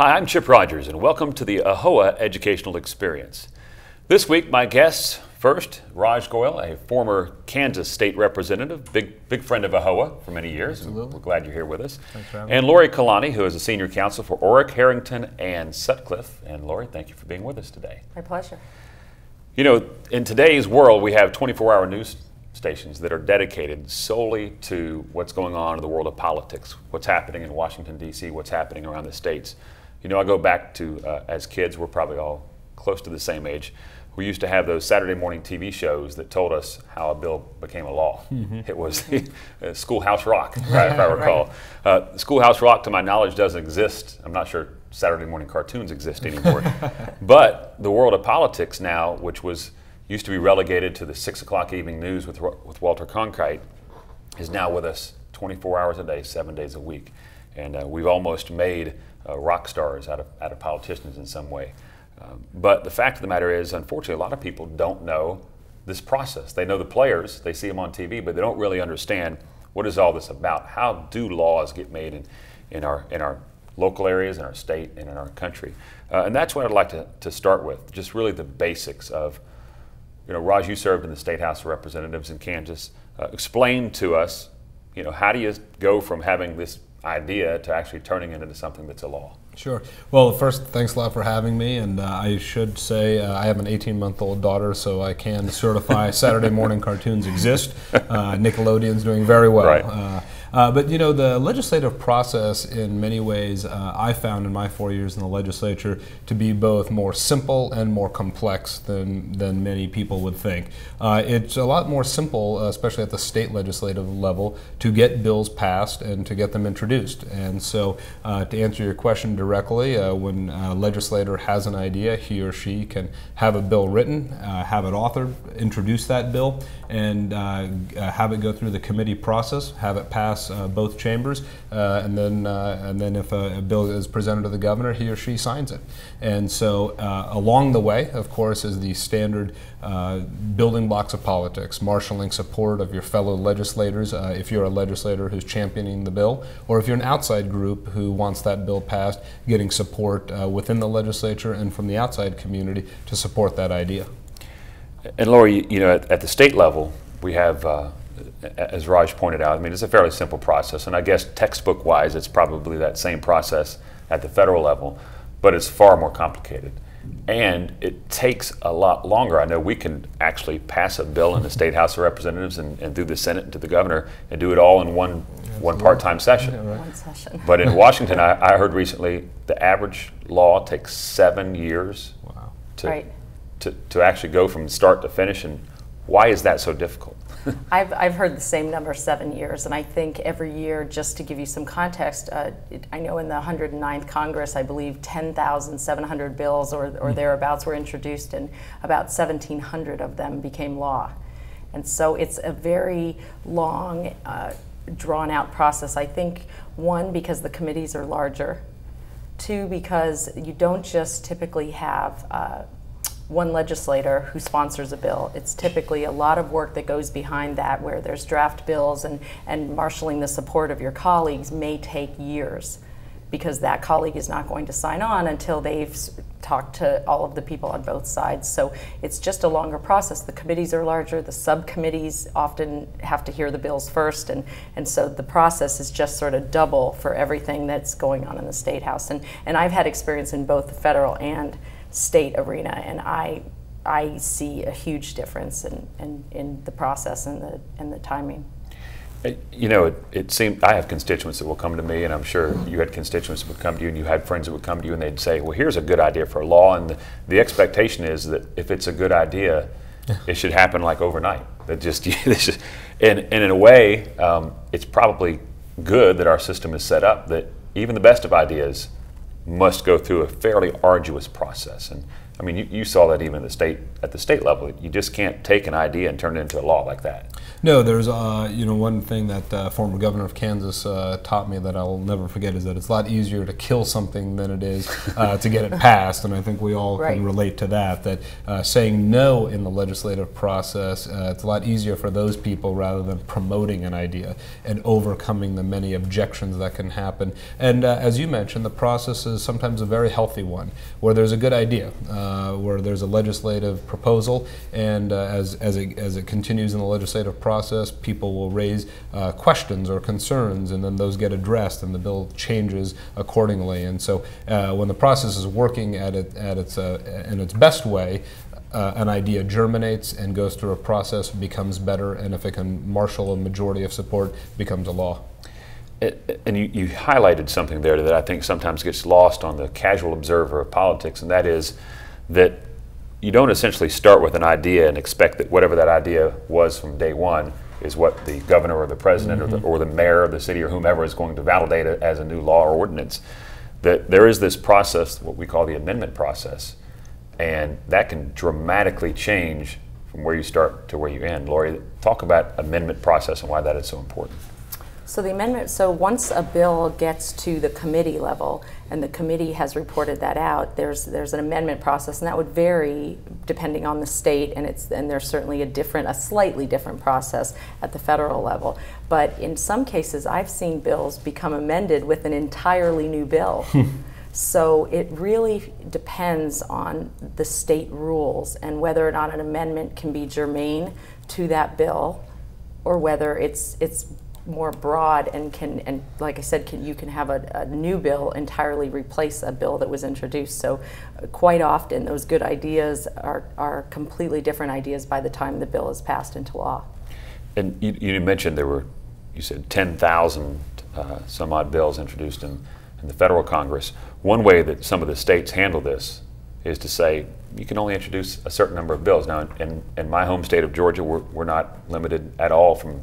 Hi, I'm Chip Rogers, and welcome to the AAHOA Educational Experience. This week, my guests first, Raj Goyal, a former Kansas state representative, big big friend of AAHOA for many years. Absolutely. We're glad you're here with us. Thanks for having and Lori Kalani, who is a senior counsel for Orrick, Herrington, and Sutcliffe. And Lori, thank you for being with us today. My pleasure. You know, in today's world, we have 24 hour news stations that are dedicated solely to what's going on in the world of politics, what's happening in Washington, D.C., what's happening around the states. You know, I go back to uh, as kids, we're probably all close to the same age. We used to have those Saturday morning TV shows that told us how a bill became a law. It was uh, Schoolhouse Rock, right, if I recall. Uh, Schoolhouse Rock, to my knowledge, doesn't exist. I'm not sure Saturday morning cartoons exist anymore. but the world of politics now, which was used to be relegated to the six o'clock evening news with, with Walter Cronkite, is now with us 24 hours a day, seven days a week. And uh, we've almost made uh, rock stars out of, out of politicians in some way. Um, but the fact of the matter is, unfortunately, a lot of people don't know this process. They know the players, they see them on TV, but they don't really understand what is all this about. How do laws get made in, in, our, in our local areas, in our state, and in our country? Uh, and that's what I'd like to, to start with, just really the basics of, you know, Raj, you served in the State House of Representatives in Kansas. Uh, explain to us, you know, how do you go from having this idea to actually turning it into something that's a law? Sure. Well, first, thanks a lot for having me. And uh, I should say uh, I have an 18 month old daughter, so I can certify Saturday morning cartoons exist. Uh, Nickelodeon's doing very well. Right. Uh, but you know, the legislative process, in many ways, uh, I found in my four years in the legislature to be both more simple and more complex than than many people would think. Uh, it's a lot more simple, uh, especially at the state legislative level, to get bills passed and to get them introduced. And so, uh, to answer your question directly, uh, when a legislator has an idea, he or she can have a bill written, have it authored, introduce that bill, and have it go through the committee process, have it pass uh, both chambers, uh, and then uh, and then if a, a, bill is presented to the governor, he or she signs it. And so along the way, of course, is the standard building blocks of politics, marshaling support of your fellow legislators if you're a legislator who's championing the bill, or if you're an outside group who wants that bill passed, getting support within the legislature and from the outside community to support that idea. And Lori, you know, at, at the state level, we have uh, as Raj pointed out, I mean, it's a fairly simple process, and I guess textbook wise, it's probably that same process at the federal level, but it's far more complicated. And it takes a lot longer. I know we can actually pass a bill in the State House of Representatives and, and through the Senate and to the governor and do it all in one one part-time session. Yeah, right. One session. But in Washington, I, I, heard recently the average law takes seven years wow. to, right. to, to actually go from start to finish. And why is that so difficult? I've, I've heard the same number, seven years, and I think every year, just to give you some context, uh, it, I know in the 109th Congress, I believe 10,700 bills or, or mm. thereabouts were introduced, and about 1,700 of them became law. And so it's a very long, uh, drawn out process. I think, one, because the committees are larger, two, because you don't just typically have uh, one legislator who sponsors a bill. It's typically a lot of work that goes behind that where there's draft bills and, and marshaling the support of your colleagues may take years because that colleague is not going to sign on until they've talked to all of the people on both sides. So it's just a longer process. The committees are larger, the subcommittees often have to hear the bills first, and, and so the process is just sort of double for everything that's going on in the State House. And, and I've had experience in both the federal and state arena, and I I see a huge difference in, in, in the process and the and the timing. You know, it, it seemed I have constituents that will come to me, and I'm sure you had constituents that would come to you, and you had friends that would come to you, and they'd say, "Well, here's a good idea for a law," and the, the expectation is that if it's a good idea, it should happen like overnight. That just, just and, and in a way, um, it's probably good that our system is set up that even the best of ideas must go through a fairly arduous process. And I mean, you, you saw that even at the state at the state level. You just can't take an idea and turn it into a law like that. No, there's uh, you know one thing that uh, former governor of Kansas uh, taught me that I'll never forget is that it's a lot easier to kill something than it is uh, to get it passed, and I think we all Right. can relate to that. That uh, saying no in the legislative process, uh, it's a lot easier for those people rather than promoting an idea and overcoming the many objections that can happen. And uh, as you mentioned, the process is sometimes a very healthy one, where there's a good idea, uh, where there's a legislative proposal, and uh, as as it, as it continues in the legislative process, people will raise uh, questions or concerns, and then those get addressed, and the bill changes accordingly. And so, uh, when the process is working at it at its uh, in its best way, uh, an idea germinates and goes through a process, becomes better, and if it can marshal a majority of support, becomes a law. And you, you highlighted something there that I think sometimes gets lost on the casual observer of politics, and that is that you don't essentially start with an idea and expect that whatever that idea was from day one is what the governor or the president or, the, mm-hmm. or the mayor of the city or whomever is going to validate it as a new law or ordinance. That there is this process, what we call the amendment process, and that can dramatically change from where you start to where you end. Lori, talk about amendment process and why that is so important. So the amendment, so once a bill gets to the committee level, and the committee has reported that out, there's, there's an amendment process, and that would vary depending on the state, and it's, and there's certainly a different, a slightly different process at the federal level. But in some cases, I've seen bills become amended with an entirely new bill. So it really depends on the state rules and whether or not an amendment can be germane to that bill, or whether it's it's more broad and can and like I said, can, you can have a, a new bill entirely replace a bill that was introduced. So uh, quite often, those good ideas are are completely different ideas by the time the bill is passed into law. And you, you mentioned there were, you said 10,000 uh, some odd bills introduced in, in the federal Congress. One way that some of the states handle this is to say you can only introduce a certain number of bills. Now, in, in my home state of Georgia, we're, we're not limited at all from,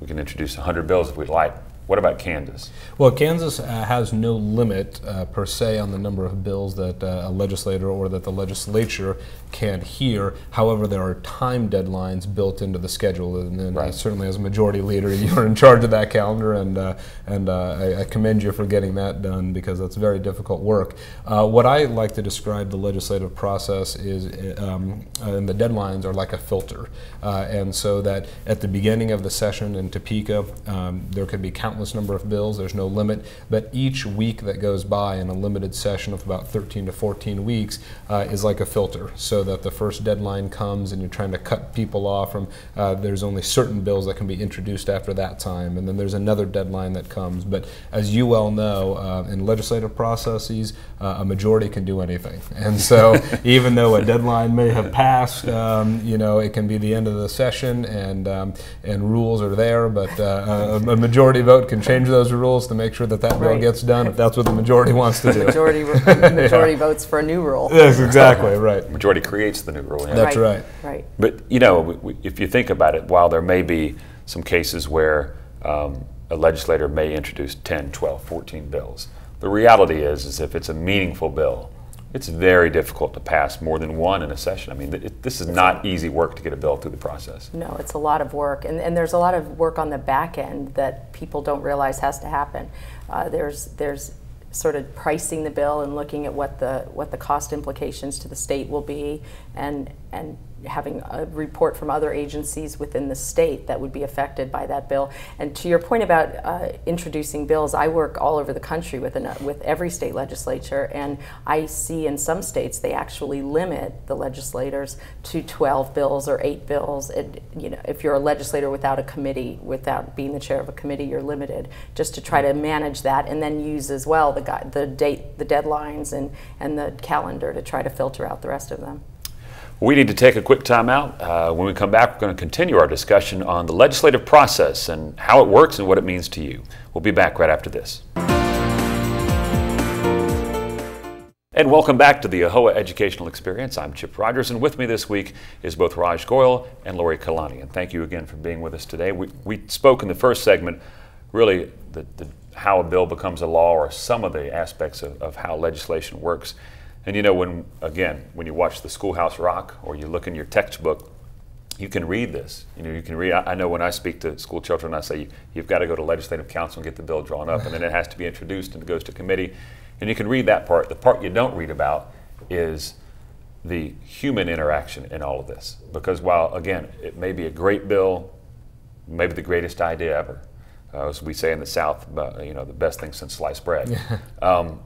we can introduce 100 bills if we'd like. What about Kansas? Well, Kansas uh, has no limit uh, per se on the number of bills that uh, a legislator or that the legislature can hear. However, there are time deadlines built into the schedule, and, and uh, Right. certainly as a majority leader, you're in charge of that calendar, and uh, and uh, I, I commend you for getting that done because that's very difficult work. Uh, what I like to describe the legislative process is, um, and the deadlines are like a filter, uh, and so that at the beginning of the session in Topeka, um, there could be countless number of bills. There's no limit, but each week that goes by in a limited session of about 13 to 14 weeks uh, is like a filter, so that the first deadline comes and you're trying to cut people off from. Uh, there's only certain bills that can be introduced after that time, and then there's another deadline that comes. But as you well know, uh, in legislative processes, uh, a majority can do anything, and so even though a deadline may have passed, um, you know, it can be the end of the session, and um, and rules are there, but uh, a, a majority vote can change those rules to make sure that that bill Right. gets done if that's what the majority wants to do. Majority majority votes for a new rule. Yes, exactly right. Majority creates the new rule. yeah. That's right. Right. But you know, we- we- if you think about it, while there may be some cases where um, a legislator may introduce 10, 12, 14 bills, the reality is, is if it's a meaningful bill, it's very difficult to pass more than one in a session. I mean, it, this is not easy work to get a bill through the process. No, it's a lot of work, and, and there's a lot of work on the back end that people don't realize has to happen. Uh, there's there's sort of pricing the bill and looking at what the what the cost implications to the state will be, and and having a report from other agencies within the state that would be affected by that bill. And to your point about uh, introducing bills, I work all over the country with an, with every state legislature, and I see in some states they actually limit the legislators to 12 bills or eight bills. It, you know, if you're a legislator without a committee, without being the chair of a committee, you're limited. Just to try to manage that, and then use as well the the date, the deadlines, and and the calendar to try to filter out the rest of them. We need to take a quick time out. Uh, when we come back, we're going to continue our discussion on the legislative process and how it works and what it means to you. We'll be back right after this. And welcome back to the AAHOA Educational Experience. I'm Chip Rogers, and with me this week is both Raj Goyal and Lori Kalani. And thank you again for being with us today. We, we spoke in the first segment really the, the, how a bill becomes a law or some of the aspects of, of how legislation works. And you know, when again, when you watch the Schoolhouse Rock or you look in your textbook, you can read this. You know, you can read. I know when I speak to school children, I say you've got to go to legislative council and get the bill drawn up, and then it has to be introduced and it goes to committee, and you can read that part. The part you don't read about is the human interaction in all of this, because while again it may be a great bill, maybe the greatest idea ever, uh, as we say in the South, uh, you know, the best thing since sliced bread. um,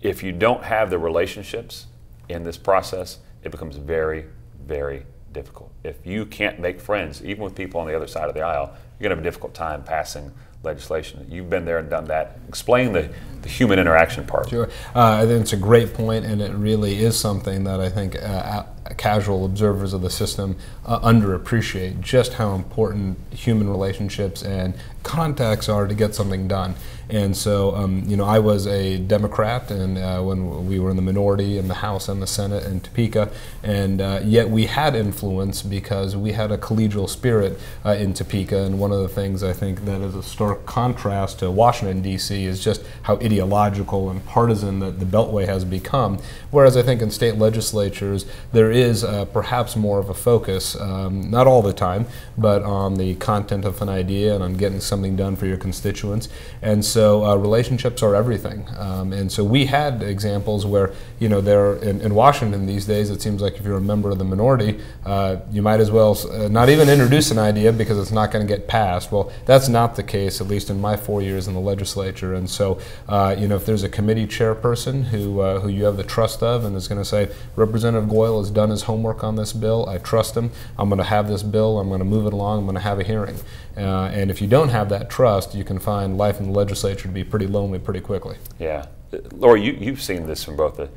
if you don't have the relationships in this process, it becomes very, very difficult. If you can't make friends, even with people on the other side of the aisle, you're going to have a difficult time passing legislation. You've been there and done that. Explain the, the human interaction part. Sure. Uh, I think it's a great point, and it really is something that I think uh, casual observers of the system uh, underappreciate just how important human relationships and contacts are to get something done. And so, um, you know, I was a Democrat, and uh, when we were in the minority in the House and the Senate in Topeka, and uh, yet we had influence because we had a collegial spirit uh, in Topeka. And one of the things I think that is a stark contrast to Washington D.C. is just how ideological and partisan that the Beltway has become. Whereas I think in state legislatures there is uh, perhaps more of a focus, um, not all the time, but on the content of an idea and on getting something done for your constituents. And so uh, relationships are everything. Um, and so we had examples where, you know, there in, in, Washington these days, it seems like if you're a member of the minority, uh, you might as well uh, not even introduce an idea because it's not going to get passed. Well, that's not the case, at least in my four years in the legislature. And so, uh, you know, if there's a committee chairperson who, uh, who you have the trust of and is going to say, Representative Goyal has done his homework on this bill, I trust him, I'm going to have this bill, I'm going to move it along, I'm going to have a hearing. Uh, and if you don't have that trust, you can find life in the legislature to be pretty lonely pretty quickly. Yeah. Lori, you, you've seen this from both the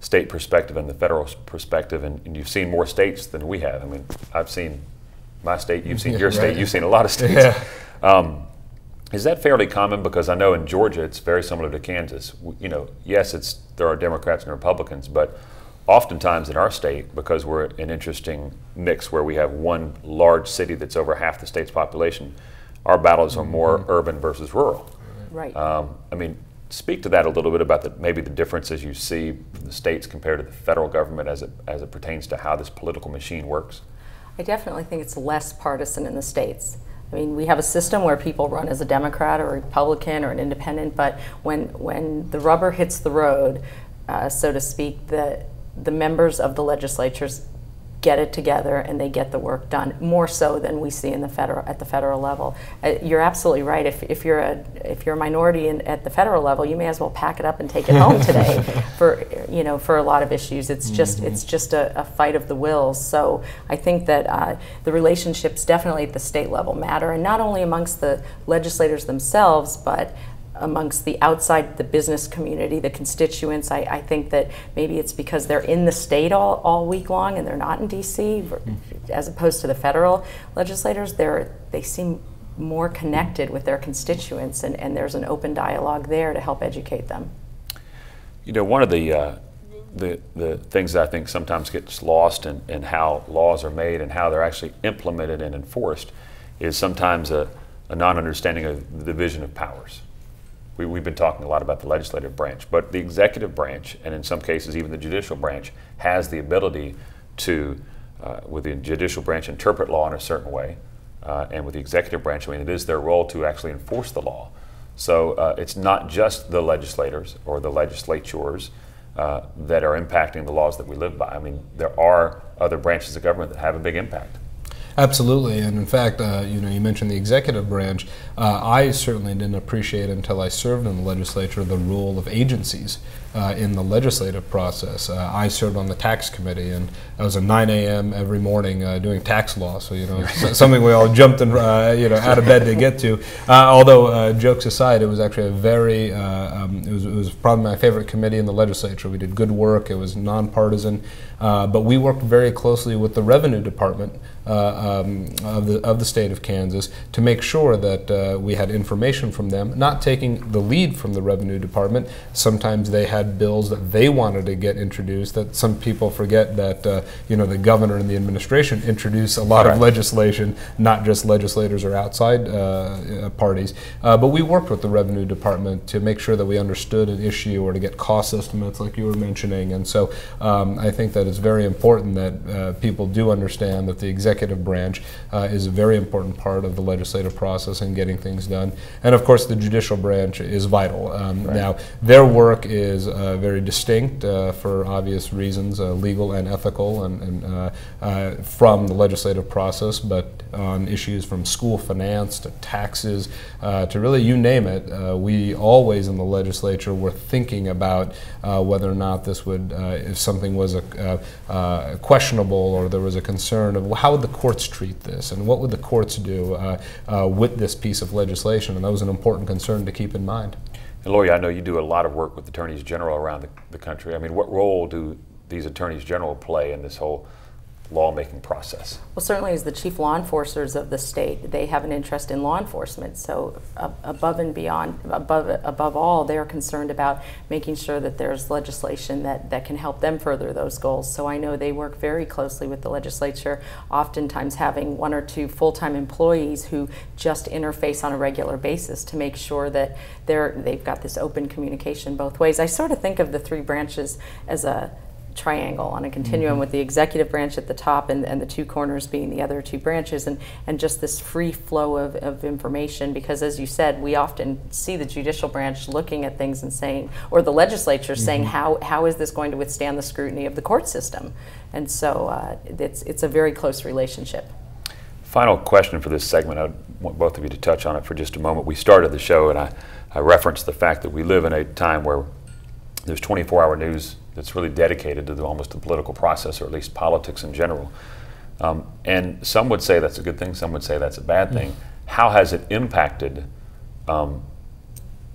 state perspective and the federal perspective, and, and, you've seen more states than we have. I mean, I've seen my state, you've seen yeah, your right. state, you've seen a lot of states. Yeah. Um, is that fairly common? Because I know in Georgia it's very similar to Kansas. You know, yes, it's there are Democrats and Republicans, but oftentimes in our state, because we're an interesting mix where we have one large city that's over half the state's population, our battles are more mm-hmm. urban versus rural. Right. Um, I mean, speak to that a little bit about the, maybe the differences you see from the states compared to the federal government as it, as it pertains to how this political machine works. I definitely think it's less partisan in the states. I mean, we have a system where people run as a Democrat or a Republican or an independent, but when, when the rubber hits the road, uh, so to speak, the, the members of the legislatures get it together and they get the work done more so than we see in the federal at the federal level. Uh, you're absolutely right. If, if you're a if you're a minority in, at the federal level, you may as well pack it up and take it home today. for you know for a lot of issues, it's just mm-hmm. it's just a, a, fight of the wills. So I think that uh, the relationships definitely at the state level matter, and not only amongst the legislators themselves, but amongst the outside the business community, the constituents. I, I, think that maybe it's because they're in the state all, all week long and they're not in DC, mm. as opposed to the federal legislators. They're they seem more connected with their constituents, and, and there's an open dialogue there to help educate them. You know, one of the uh, the, the things that I think sometimes gets lost in, in how laws are made and how they're actually implemented and enforced is sometimes a, a non understanding of the division of powers we, have been talking a lot about the legislative branch, but the executive branch, and in some cases even the judicial branch, has the ability to, uh, with the judicial branch, interpret law in a certain way, uh, and with the executive branch, I mean, it is their role to actually enforce the law. So uh, it's not just the legislators or the legislatures uh, that are impacting the laws that we live by. I mean, there are other branches of government that have a big impact. Absolutely, and in fact, uh, you know, you mentioned the executive branch. Uh, I certainly didn't appreciate until I served in the legislature the role of agencies uh, in the legislative process. Uh, I served on the tax committee, and I was at 9 a.m. every morning uh, doing tax law. So you know, something we all jumped in, uh, you know, out of bed to get to. although jokes aside, it was actually a very, um, it was it was probably my favorite committee in the legislature. We did good work. It was nonpartisan. Uh, but we worked very closely with the Revenue Department uh, um, of, the, of the state of Kansas to make sure that uh, we had information from them, not taking the lead from the Revenue Department. Sometimes they had bills that they wanted to get introduced. That some people forget that uh, you know the governor and the administration introduce a lot right. of legislation, not just legislators or outside uh, uh, parties. Uh, but we worked with the Revenue Department to make sure that we understood an issue or to get cost estimates, like you were mentioning. And so um, I think that it's very important that people do understand that the executive branch uh, is a very important part of the legislative process and getting things done. And of course, the judicial branch is vital. Um, right. Now, their work is uh, very distinct uh, for obvious reasons, uh, legal and ethical, and, and uh, uh, from the legislative process, but on issues from school finance to taxes to really you name it, we always in the legislature were thinking about whether or not this would, if something was a, questionable or there was a concern of how would the courts treat this, and what would the courts do uh, uh, with this piece of legislation? And that was an important concern to keep in mind. And Lori, I know you do a lot of work with attorneys general around the, the country. I mean, what role do these attorneys general play in this whole lawmaking process? Well, certainly as the chief law enforcers of the state, they have an interest in law enforcement. So uh, above and beyond, above, above all, they're concerned about making sure that there's legislation that, that can help them further those goals. So I know they work very closely with the legislature, oftentimes having one or two full-time employees who just interface on a regular basis to make sure that they're, they've got this open communication both ways. I sort of think of the three branches as a triangle on a continuum mm -hmm. with the executive branch at the top and, and the two corners being the other two branches and, and just this free flow of, of information because as you said we often see the judicial branch looking at things and saying or the legislature mm -hmm. saying how, how is this going to withstand the scrutiny of the court system and so uh, it's, it's a very close relationship. Final question for this segment. I want both of you to touch on it for just a moment. We started the show and I, I referenced the fact that we live in a time where there's 24 hour news that's really dedicated to the, almost the political process, or at least politics in general. Um, and some would say that's a good thing, some would say that's a bad thing. Mm. How has it impacted um,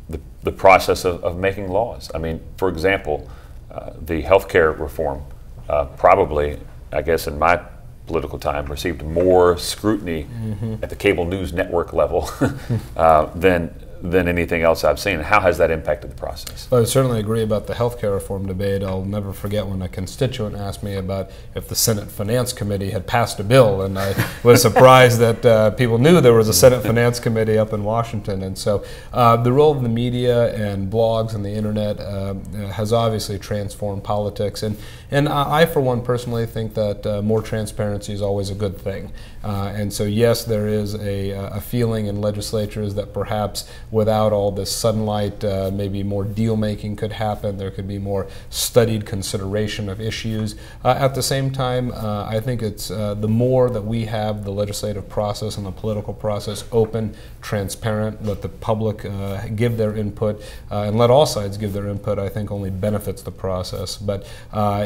the, the process of, of, making laws? I mean, for example, uh, the healthcare reform uh, probably, I guess, in my political time, received more scrutiny mm-hmm. at the cable news network level uh, than than anything else I've seen. How has that impacted the process? Well, I certainly agree about the healthcare reform debate. I'll never forget when a constituent asked me about if the Senate Finance Committee had passed a bill, and I was surprised that uh, people knew there was a Senate Finance Committee up in Washington. And so, uh, the role of the media and blogs and the internet uh, has obviously transformed politics. And and I, for one, personally think that uh, more transparency is always a good thing. Uh, and so, yes, there is a, a feeling in legislatures that perhaps without all this sunlight, uh, maybe more deal making could happen. There could be more studied consideration of issues. Uh, at the same time, uh, I think it's uh, the more that we have the legislative process and the political process open, transparent, let the public uh, give their input, uh, and let all sides give their input, I think only benefits the process. But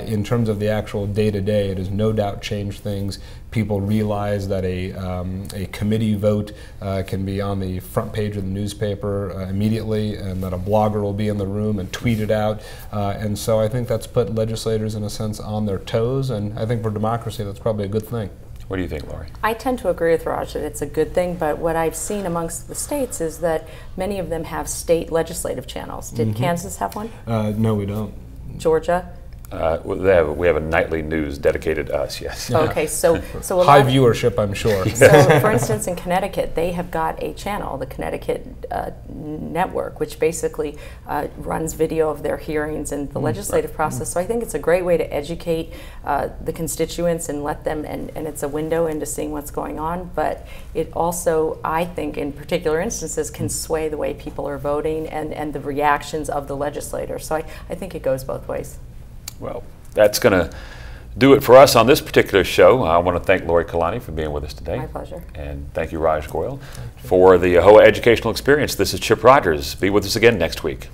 in terms of the actual day to day, it has no doubt changed things people realize that a, um, a committee vote uh, can be on the front page of the newspaper uh, immediately and that a blogger will be in the room and tweet it out. Uh, and so I think that's put legislators, in a sense, on their toes. And I think for democracy, that's probably a good thing. What do you think, Lori? I tend to agree with Raj that it's a good thing, but what I've seen amongst the states is that many of them have state legislative channels. Did mm -hmm. Kansas have one? Uh, no, we don't. Georgia? Uh, have, we have a nightly news dedicated to us, yes. Okay, so, so High viewership, I'm sure. so, for instance, in Connecticut, they have got a channel, the Connecticut uh, Network, which basically uh, runs video of their hearings and the mm, legislative right. process. So I think it's a great way to educate uh, the constituents and let them, and, and it's a window into seeing what's going on. But it also, I think, in particular instances, can sway the way people are voting and, and the reactions of the legislators. So I, I think it goes both ways. Well, that's going to do it for us on this particular show. I want to thank Lori Kalani for being with us today. My pleasure. And thank you, Raj Goyal, for the AAHOA Educational Experience. This is Chip Rogers. Be with us again next week.